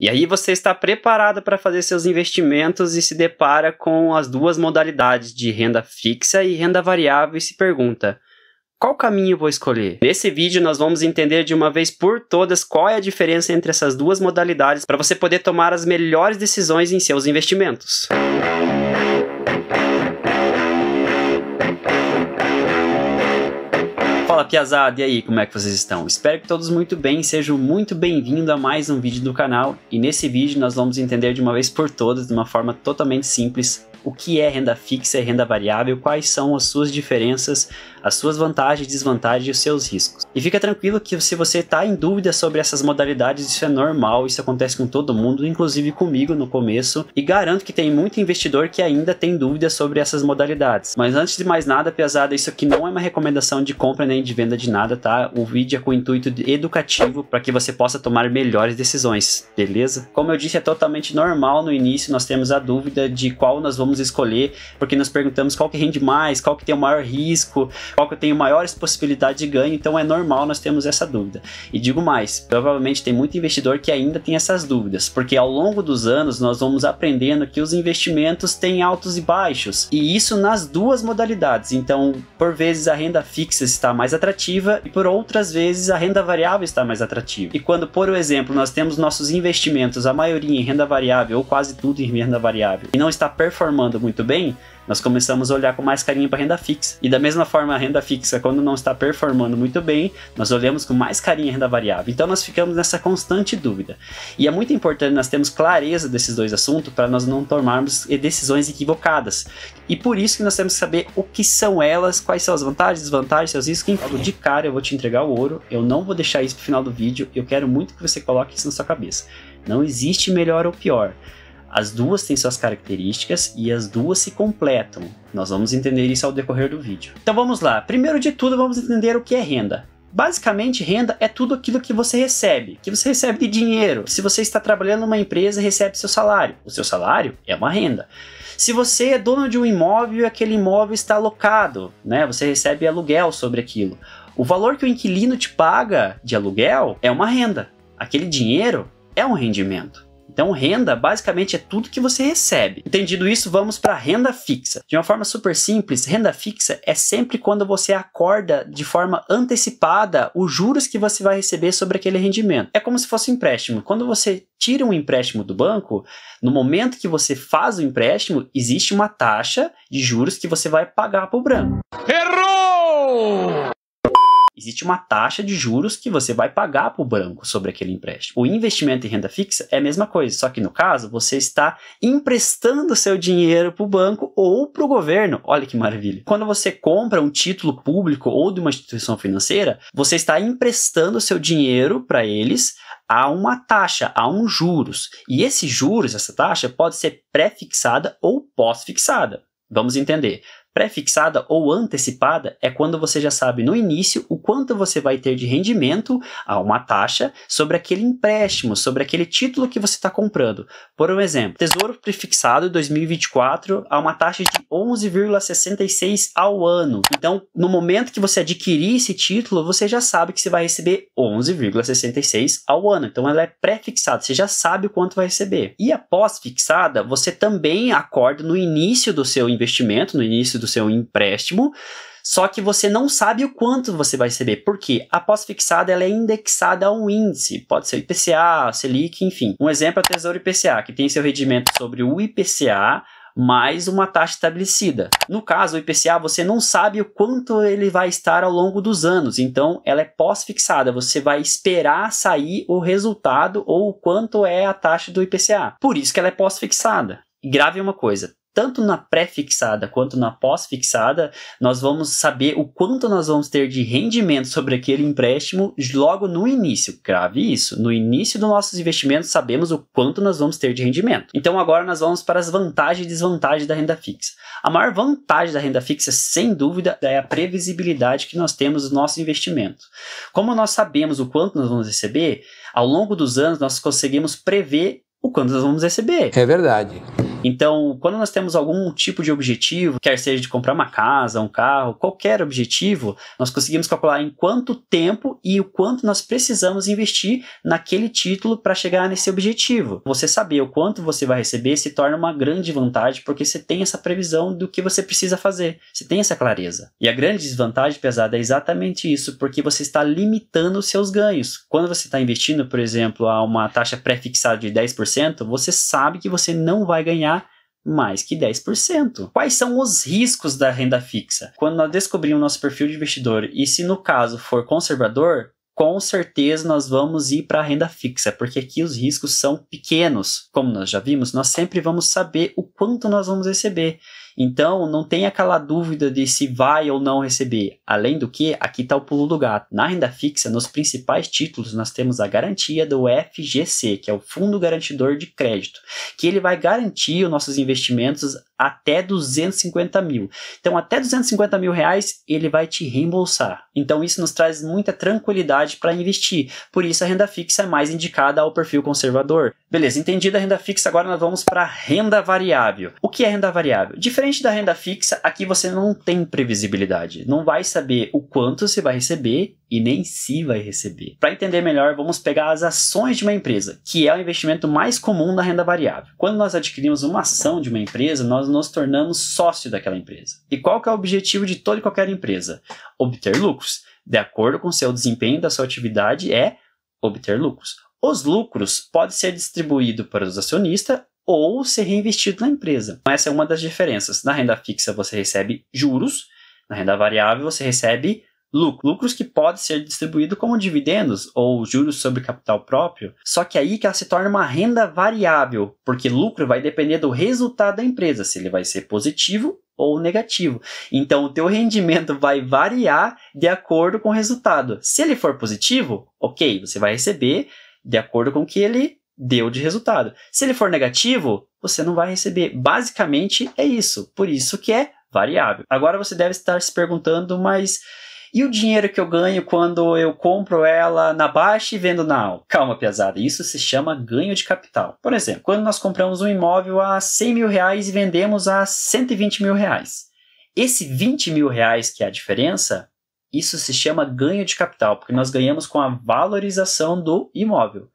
E aí você está preparado para fazer seus investimentos e se depara com as duas modalidades de renda fixa e renda variável e se pergunta: qual caminho vou escolher? Nesse vídeo nós vamos entender de uma vez por todas qual é a diferença entre essas duas modalidades para você poder tomar as melhores decisões em seus investimentos. Fala Piazada, e aí, como é que vocês estão? Espero que todos muito bem, sejam muito bem-vindos a mais um vídeo do canal. E nesse vídeo nós vamos entender de uma vez por todas, de uma forma totalmente simples, o que é renda fixa e renda variável, quais são as suas diferenças, as suas vantagens, desvantagens e os seus riscos. E fica tranquilo que se você está em dúvida sobre essas modalidades, isso é normal, isso acontece com todo mundo, inclusive comigo no começo, e garanto que tem muito investidor que ainda tem dúvidas sobre essas modalidades. Mas antes de mais nada, pesada, isso aqui não é uma recomendação de compra nem de venda de nada, tá? O vídeo é com intuito educativo para que você possa tomar melhores decisões, beleza? Como eu disse, é totalmente normal no início nós temos a dúvida de qual nós vamos escolher, porque nós perguntamos qual que rende mais, qual que tem o maior risco, qual que tenho maiores possibilidades de ganho, então é normal nós termos essa dúvida. E digo mais, provavelmente tem muito investidor que ainda tem essas dúvidas, porque ao longo dos anos nós vamos aprendendo que os investimentos têm altos e baixos, e isso nas duas modalidades. Então, por vezes a renda fixa está mais atrativa e por outras vezes a renda variável está mais atrativa. E quando, por exemplo, nós temos nossos investimentos, a maioria em renda variável ou quase tudo em renda variável, e não está performando muito bem, nós começamos a olhar com mais carinho para renda fixa. E da mesma forma, a renda fixa, quando não está performando muito bem, nós olhamos com mais carinho a renda variável. Então nós ficamos nessa constante dúvida. E é muito importante nós termos clareza desses dois assuntos para nós não tomarmos decisões equivocadas. E por isso que nós temos que saber o que são elas, quais são as vantagens, desvantagens, seus riscos. Logo de cara eu vou te entregar o ouro, eu não vou deixar isso para o final do vídeo, eu quero muito que você coloque isso na sua cabeça. Não existe melhor ou pior. As duas têm suas características e as duas se completam. Nós vamos entender isso ao decorrer do vídeo. Então vamos lá. Primeiro de tudo, vamos entender o que é renda. Basicamente, renda é tudo aquilo que você recebe, que você recebe de dinheiro. Se você está trabalhando numa empresa, recebe seu salário. O seu salário é uma renda. Se você é dono de um imóvel e aquele imóvel está alocado, né? Você recebe aluguel sobre aquilo. O valor que o inquilino te paga de aluguel é uma renda. Aquele dinheiro é um rendimento. Então, renda basicamente é tudo que você recebe. Entendido isso, vamos para renda fixa. De uma forma super simples, renda fixa é sempre quando você acorda de forma antecipada os juros que você vai receber sobre aquele rendimento. É como se fosse um empréstimo. Quando você tira um empréstimo do banco, no momento que você faz o empréstimo, existe uma taxa de juros que você vai pagar para o branco. Errou! Existe uma taxa de juros que você vai pagar para o banco sobre aquele empréstimo. O investimento em renda fixa é a mesma coisa, só que no caso você está emprestando seu dinheiro para o banco ou para o governo. Olha que maravilha. Quando você compra um título público ou de uma instituição financeira, você está emprestando seu dinheiro para eles a uma taxa, a um juros. E esses juros, essa taxa, pode ser pré-fixada ou pós-fixada. Vamos entender. Pré-fixada ou antecipada é quando você já sabe no início o quanto você vai ter de rendimento a uma taxa sobre aquele empréstimo, sobre aquele título que você está comprando. Por um exemplo, Tesouro Prefixado 2024 a uma taxa de 11,66 ao ano. Então, no momento que você adquirir esse título, você já sabe que você vai receber 11,66 ao ano. Então, ela é pré-fixada, você já sabe o quanto vai receber. E a pós-fixada, você também acorda no início do seu investimento, no início seu empréstimo, só que você não sabe o quanto você vai receber, porque a pós-fixada ela é indexada a um índice, pode ser IPCA, Selic, enfim. Um exemplo é o Tesouro IPCA, que tem seu rendimento sobre o IPCA mais uma taxa estabelecida. No caso, o IPCA, você não sabe o quanto ele vai estar ao longo dos anos, então ela é pós-fixada, você vai esperar sair o resultado ou o quanto é a taxa do IPCA. Por isso que ela é pós-fixada. Grave uma coisa, tanto na pré-fixada quanto na pós-fixada, nós vamos saber o quanto nós vamos ter de rendimento sobre aquele empréstimo logo no início. Grave isso. No início dos nossos investimentos, sabemos o quanto nós vamos ter de rendimento. Então, agora nós vamos para as vantagens e desvantagens da renda fixa. A maior vantagem da renda fixa, sem dúvida, é a previsibilidade que nós temos do nosso investimento. Como nós sabemos o quanto nós vamos receber, ao longo dos anos nós conseguimos prever o quanto nós vamos receber. É verdade. Então, quando nós temos algum tipo de objetivo, quer seja de comprar uma casa, um carro, qualquer objetivo, nós conseguimos calcular em quanto tempo e o quanto nós precisamos investir naquele título para chegar nesse objetivo. Você saber o quanto você vai receber se torna uma grande vantagem porque você tem essa previsão do que você precisa fazer, você tem essa clareza. E a grande desvantagem pesada é exatamente isso, porque você está limitando os seus ganhos. Quando você está investindo, por exemplo, a uma taxa pré-fixada de 10%, você sabe que você não vai ganhar mais que 10%. Quais são os riscos da renda fixa? Quando nós descobrimos nosso perfil de investidor e se no caso for conservador, com certeza nós vamos ir para a renda fixa, porque aqui os riscos são pequenos. Como nós já vimos, nós sempre vamos saber o quanto nós vamos receber. Então, não tem aquela dúvida de se vai ou não receber. Além do que, aqui está o pulo do gato. Na renda fixa, nos principais títulos, nós temos a garantia do FGC, que é o Fundo Garantidor de Crédito, que ele vai garantir os nossos investimentos até 250 mil. Então, até 250 mil reais, ele vai te reembolsar. Então, isso nos traz muita tranquilidade para investir. Por isso, a renda fixa é mais indicada ao perfil conservador. Beleza, entendida a renda fixa, agora nós vamos para a renda variável. O que é renda variável? Diferente da renda fixa, aqui você não tem previsibilidade. Não vai saber o quanto você vai receber e nem se vai receber. Para entender melhor, vamos pegar as ações de uma empresa, que é o investimento mais comum da renda variável. Quando nós adquirimos uma ação de uma empresa, nós nos tornamos sócio daquela empresa. E qual que é o objetivo de toda e qualquer empresa? Obter lucros. De acordo com seu desempenho da sua atividade, é obter lucros. Os lucros podem ser distribuídos para os acionistas ou ser reinvestido na empresa. Essa é uma das diferenças. Na renda fixa você recebe juros, na renda variável você recebe. Lucros que podem ser distribuídos como dividendos ou juros sobre capital próprio. Só que aí que ela se torna uma renda variável, porque lucro vai depender do resultado da empresa, se ele vai ser positivo ou negativo. Então o teu rendimento vai variar de acordo com o resultado. Se ele for positivo, ok, você vai receber de acordo com o que ele deu de resultado. Se ele for negativo, você não vai receber. Basicamente é isso. Por isso que é variável. Agora você deve estar se perguntando, mas e o dinheiro que eu ganho quando eu compro ela na baixa e vendo na alta? Calma, pesada, isso se chama ganho de capital. Por exemplo, quando nós compramos um imóvel a 100 mil reais e vendemos a 120 mil reais. Esse 20 mil reais que é a diferença, isso se chama ganho de capital, porque nós ganhamos com a valorização do imóvel.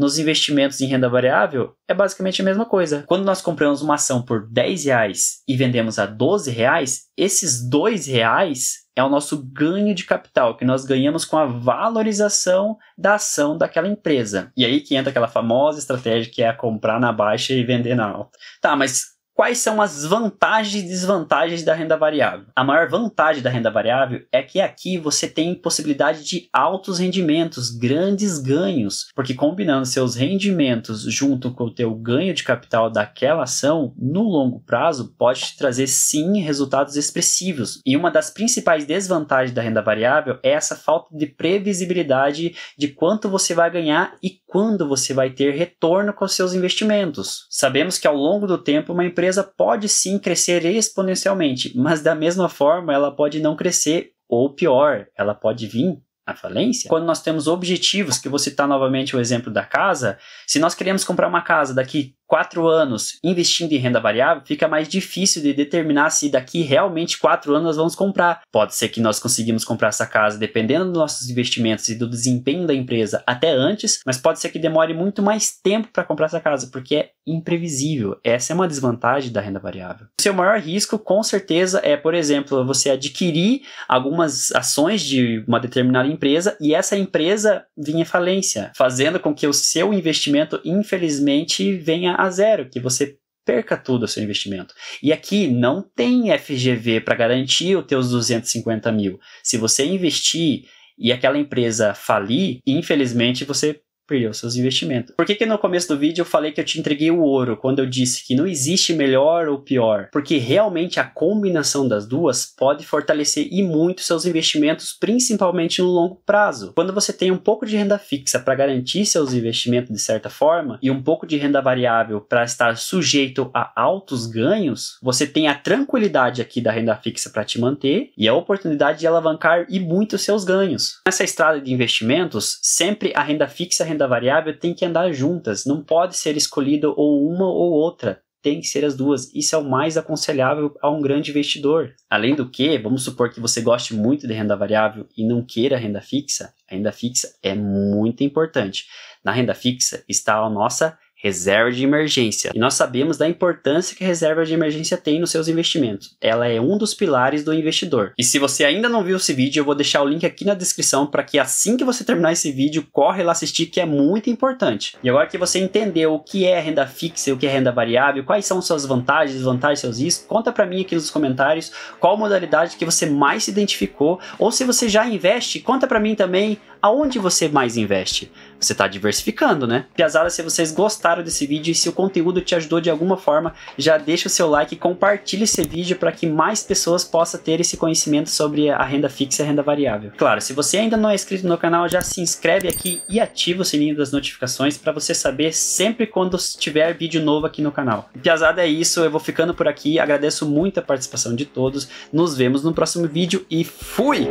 Nos investimentos em renda variável, é basicamente a mesma coisa. Quando nós compramos uma ação por 10 reais e vendemos a 12 reais, esses 2 reais é o nosso ganho de capital, que nós ganhamos com a valorização da ação daquela empresa. E aí que entra aquela famosa estratégia que é comprar na baixa e vender na alta. Tá, mas Quais são as vantagens e desvantagens da renda variável? A maior vantagem da renda variável é que aqui você tem possibilidade de altos rendimentos, grandes ganhos, porque combinando seus rendimentos junto com o teu ganho de capital daquela ação, no longo prazo pode te trazer sim resultados expressivos. E uma das principais desvantagens da renda variável é essa falta de previsibilidade de quanto você vai ganhar e quando você vai ter retorno com seus investimentos. Sabemos que ao longo do tempo uma empresa empresa pode sim crescer exponencialmente, mas da mesma forma ela pode não crescer, ou pior, ela pode vir à falência. Quando nós temos objetivos, que vou citar novamente o exemplo da casa, se nós queremos comprar uma casa daqui quatro anos investindo em renda variável, fica mais difícil de determinar se daqui realmente quatro anos nós vamos comprar. Pode ser que nós conseguimos comprar essa casa dependendo dos nossos investimentos e do desempenho da empresa até antes, mas pode ser que demore muito mais tempo para comprar essa casa, porque é imprevisível. Essa é uma desvantagem da renda variável. O seu maior risco, com certeza, é, por exemplo, você adquirir algumas ações de uma determinada empresa e essa empresa vinha falência, fazendo com que o seu investimento, infelizmente, venha a zero, que você perca tudo o seu investimento. E aqui não tem FGV para garantir os teus 250 mil. Se você investir e aquela empresa falir, infelizmente você perdeu seus investimentos. Por que, que no começo do vídeo eu falei que eu te entreguei o ouro quando eu disse que não existe melhor ou pior? Porque realmente a combinação das duas pode fortalecer e muito seus investimentos, principalmente no longo prazo. Quando você tem um pouco de renda fixa para garantir seus investimentos de certa forma e um pouco de renda variável para estar sujeito a altos ganhos, você tem a tranquilidade aqui da renda fixa para te manter e a oportunidade de alavancar e muito seus ganhos. Nessa estrada de investimentos, sempre a renda fixa e a renda renda variável tem que andar juntas, não pode ser escolhido ou uma ou outra tem que ser as duas. Isso é o mais aconselhável a um grande investidor. Além do que, vamos supor que você goste muito de renda variável e não queira renda fixa, a renda fixa é muito importante. Na renda fixa está a nossa reserva de emergência. E nós sabemos da importância que a reserva de emergência tem nos seus investimentos. Ela é um dos pilares do investidor. E se você ainda não viu esse vídeo, eu vou deixar o link aqui na descrição para que assim que você terminar esse vídeo, corre lá assistir que é muito importante. E agora que você entendeu o que é renda fixa e o que é renda variável, quais são suas vantagens, desvantagens, seus riscos, conta para mim aqui nos comentários qual modalidade que você mais se identificou ou se você já investe, conta para mim também aonde você mais investe. Você está diversificando, né? Piazada, se vocês gostaram desse vídeo e se o conteúdo te ajudou de alguma forma, já deixa o seu like e compartilhe esse vídeo para que mais pessoas possam ter esse conhecimento sobre a renda fixa e a renda variável. Claro, se você ainda não é inscrito no canal, já se inscreve aqui e ativa o sininho das notificações para você saber sempre quando tiver vídeo novo aqui no canal. Piazada, é isso, eu vou ficando por aqui, agradeço muito a participação de todos, nos vemos no próximo vídeo e fui!